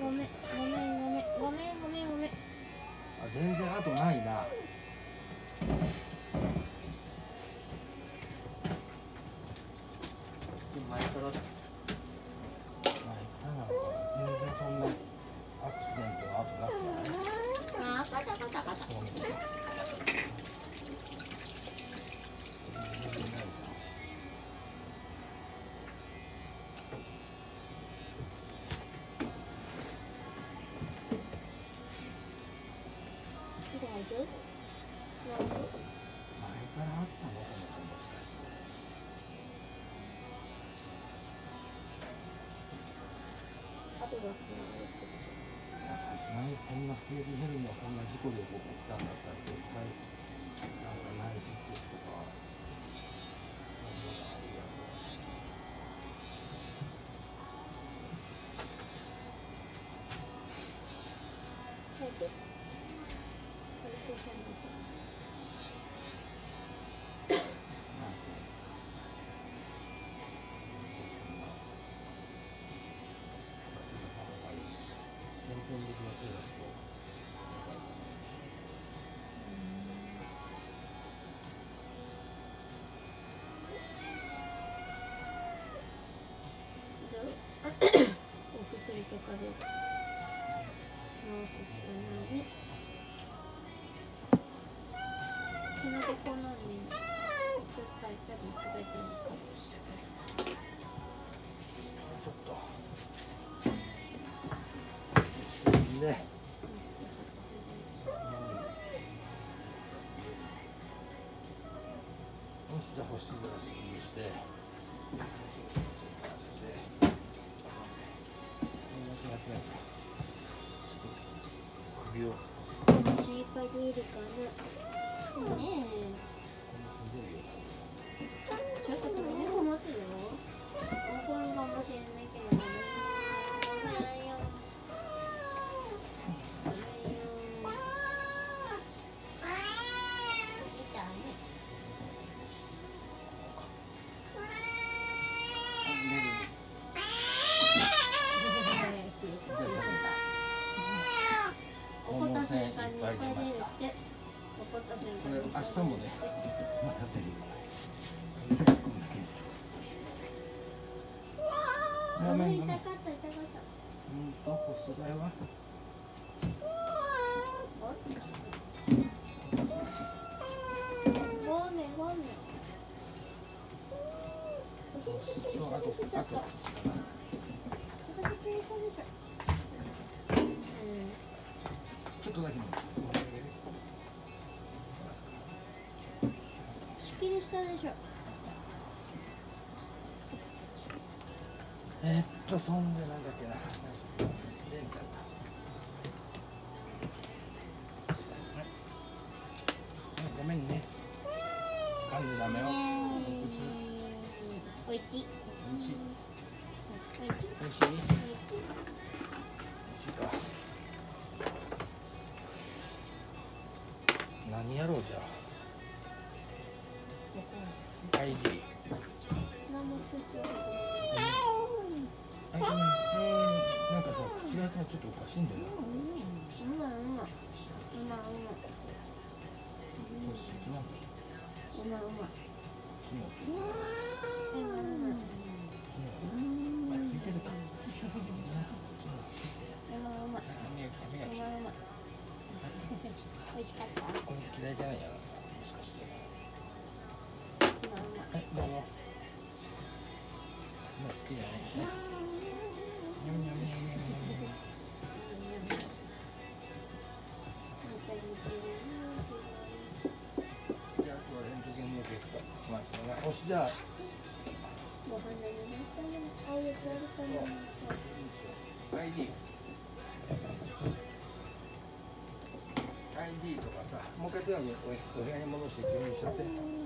ごめんごめんごめんごめんごめん。ごめんあ全然後ないな。前からこんなフェリーヘルにはこんな事故で起こったんだったら絶対なんか内出血とかなんかあるやろ書い。て軽くしゃべってなんお薬と。かで治すしかないねきのこ好みにちょっといたり間違えてるのかもしれないちょっと進ん。でよしじゃあ保湿ブラシにしてよしよしよしブラシで間違ってないかちょっと首を。心配でいるかな。ねえ。明日もね。また出るこんだけですよあごめんごめん痛かった痛かったうん。とちょっとだけしたでしょえっとそんでなんだっけな。レンちゃんだはいごめんね噛んでダメよおいちいおいしいうまいうま美味しかった。うこれ嫌いじゃないやろもしかしてまいうまはい。どうも今好きじゃないねにゃん。にゃん。にゃん。にゃん。にゃん。にゃん。じゃああとはレントゲンの結果まあそれがよしじゃあご飯で寝ましたね青いやつあるかな ID ID とかさもう一回とにかくおお部屋に戻して共有しちゃって